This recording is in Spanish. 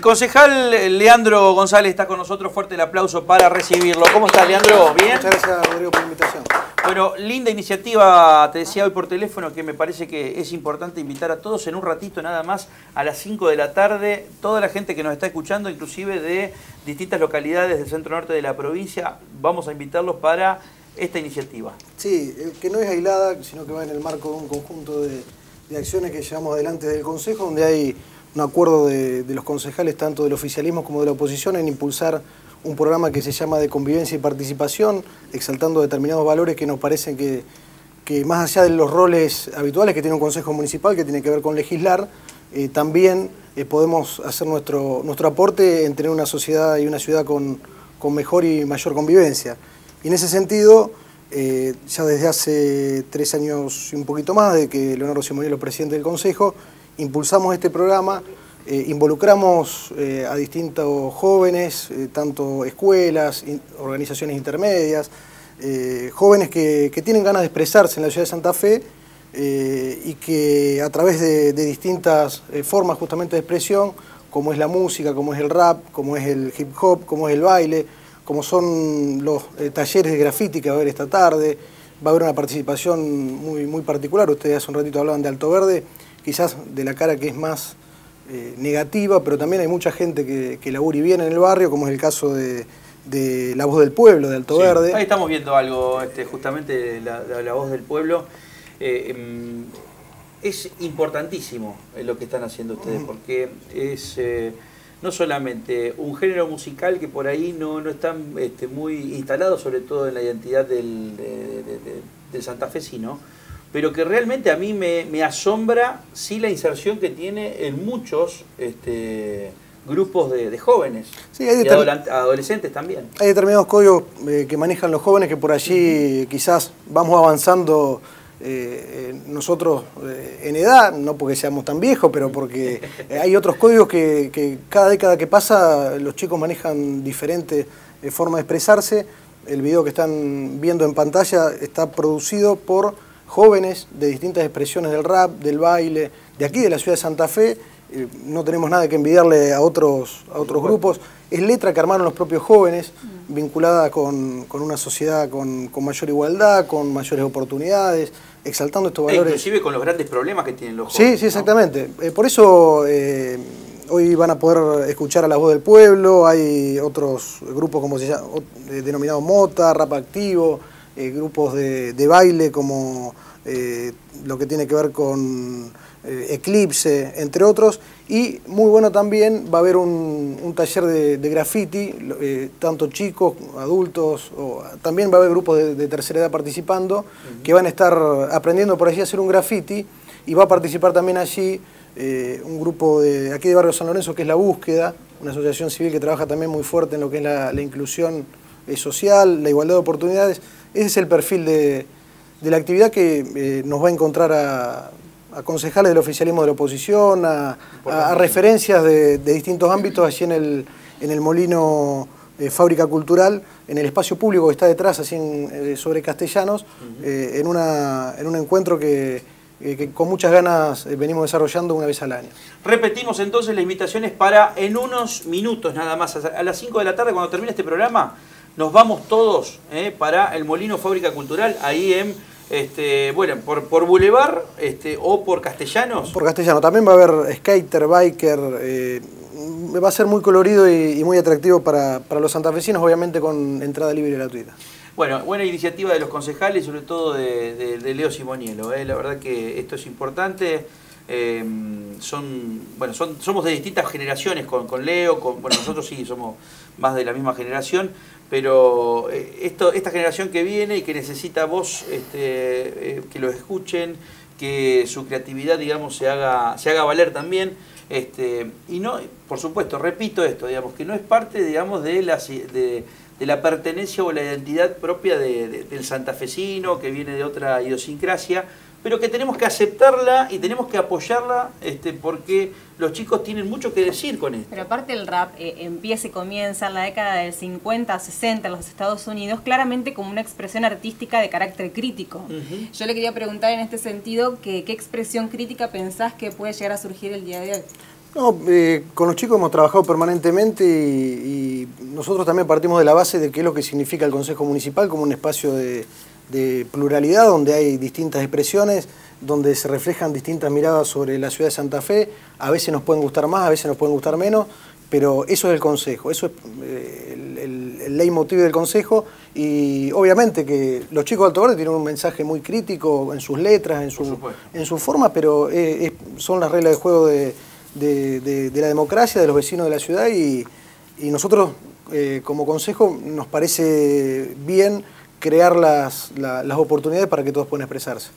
Concejal Leandro González está con nosotros, fuerte el aplauso para recibirlo. ¿Cómo estás, Leandro? ¿Bien? Muchas gracias, Rodrigo, por la invitación. Bueno, linda iniciativa, te decía hoy por teléfono que me parece que es importante invitar a todos en un ratito nada más a las 5 de la tarde, toda la gente que nos está escuchando, inclusive de distintas localidades del centro norte de la provincia, vamos a invitarlos para esta iniciativa. Sí, que no es aislada, sino que va en el marco de un conjunto de, de acciones que llevamos adelante del Consejo, donde hay un acuerdo de, los concejales, tanto del oficialismo como de la oposición, en impulsar un programa que se llama de convivencia y participación, exaltando determinados valores que nos parecen que, más allá de los roles habituales que tiene un consejo municipal, que tiene que ver con legislar, eh, también eh, podemos hacer nuestro, nuestro aporte en tener una sociedad y una ciudad con, con mejor y mayor convivencia. Y en ese sentido, eh, ya desde hace tres años y un poquito más, de que Leonardo Simonielo es presidente del Consejo, impulsamos este programa, eh, involucramos eh, a distintos jóvenes, eh, tanto escuelas, organizaciones intermedias, jóvenes que, tienen ganas de expresarse en la ciudad de Santa Fe y que a través de, distintas formas justamente de expresión, como es la música, como es el rap, como es el hip hop, como es el baile, como son los talleres de graffiti que va a haber esta tarde, va a haber una participación muy, muy particular, ustedes hace un ratito hablaban de Alto Verde, quizás de la cara que es más eh, negativa, pero también hay mucha gente que, que labura y viene en el barrio, como es el caso de, La Voz del Pueblo, de Alto Verde. Ahí estamos viendo algo, este, justamente la, Voz del Pueblo. Eh, em, es importantísimo eh, lo que están haciendo ustedes, porque es no solamente un género musical que por ahí no, no está este, muy instalado, sobre todo en la identidad del, del santafesino, pero que realmente a mí me, asombra sí la inserción que tiene en muchos este, grupos de, jóvenes y adolescentes también. Hay determinados códigos eh, que manejan los jóvenes que por allí quizás vamos avanzando eh, nosotros eh, en edad, no porque seamos tan viejos, pero porque hay otros códigos que, que cada década que pasa los chicos manejan diferentes formas de expresarse. El video que están viendo en pantalla está producido por jóvenes de distintas expresiones del rap, del baile, de aquí de la ciudad de Santa Fe, eh, no tenemos nada que envidiarle a otros, a otros grupos. Es letra que armaron los propios jóvenes, mm. vinculada con, una sociedad con, mayor igualdad, con mayores oportunidades, exaltando estos e valores. inclusive con los grandes problemas que tienen los jóvenes. Sí, sí, exactamente. Eh, por eso eh, hoy van a poder escuchar a la voz del pueblo, hay otros grupos como se llama, denominados Mota, Rap Activo, eh, grupos de, baile como eh, lo que tiene que ver con eh, Eclipse, entre otros. Y muy bueno también va a haber un, taller de, graffiti, tanto chicos, adultos, o, también va a haber grupos de, tercera edad participando que van a estar aprendiendo por allí a hacer un graffiti y va a participar también allí un grupo de aquí de Barrio San Lorenzo que es La Búsqueda, una asociación civil que trabaja también muy fuerte en lo que es la, la inclusión social, la igualdad de oportunidades. Ese es el perfil de, la actividad que eh, nos va a encontrar a, concejales del oficialismo de la oposición, a, referencias de, distintos ámbitos allí en el, en el molino eh, Fábrica Cultural, en el espacio público que está detrás, así eh, sobre Castellanos, en, una, en un encuentro que, con muchas ganas venimos desarrollando una vez al año. Repetimos entonces las invitaciones para en unos minutos nada más, a las 5 de la tarde cuando termine este programa, nos vamos todos eh, para el Molino Fábrica Cultural, ahí en, este, bueno, por, por Boulevard este, o por Castellanos. Por Castellano, también va a haber skater, biker, eh, va a ser muy colorido y, muy atractivo para, los santafesinos, obviamente con entrada libre y gratuita. Bueno, buena iniciativa de los concejales, sobre todo de, Leo Simonielo. Eh. La verdad que esto es importante. Son, bueno, son, somos de distintas generaciones con, Leo, con, bueno, nosotros sí somos más de la misma generación, pero eh, esto, esta generación que viene y que necesita voz, este, eh, que lo escuchen, que su creatividad, digamos, se haga, se haga valer también. Este, y no, por supuesto, repito esto, digamos, que no es parte, digamos, de la, de, la pertenencia o la identidad propia del santafesino, que viene de otra idiosincrasia, pero que tenemos que aceptarla y tenemos que apoyarla este, porque los chicos tienen mucho que decir con esto. Pero aparte el rap eh, empieza y comienza en la década del 50, 60 en los Estados Unidos, claramente como una expresión artística de carácter crítico. Yo le quería preguntar en este sentido que, qué expresión crítica pensás que puede llegar a surgir el día de hoy. No, eh, con los chicos hemos trabajado permanentemente y, nosotros también partimos de la base de qué es lo que significa el Consejo Municipal como un espacio de, pluralidad donde hay distintas expresiones, donde se reflejan distintas miradas sobre la ciudad de Santa Fe. A veces nos pueden gustar más, a veces nos pueden gustar menos, pero eso es el Consejo, eso es eh, el, el, leitmotiv del Consejo y obviamente que los chicos de Alto Verde tienen un mensaje muy crítico en sus letras, en su, en su forma, pero eh, son las reglas de juego de de, la democracia, de los vecinos de la ciudad y, nosotros eh, como consejo nos parece bien crear las, las oportunidades para que todos puedan expresarse.